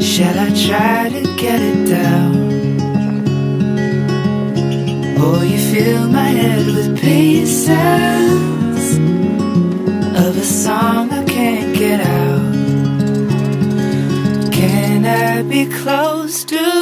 Shall I try to get it down? Or you fill my head with pieces of a song I can't get out? Can I be close to